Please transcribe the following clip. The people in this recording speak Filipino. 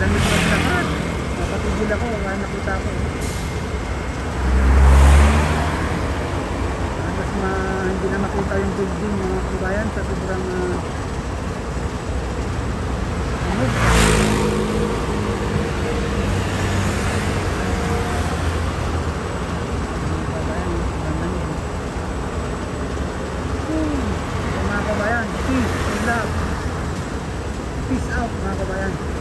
Lamig na lahat. Napatigil ako nga nakita ko. Tapos ma, hindi na makita yung building mga kabayan sa sobrang uh, Peace out mga kabayan.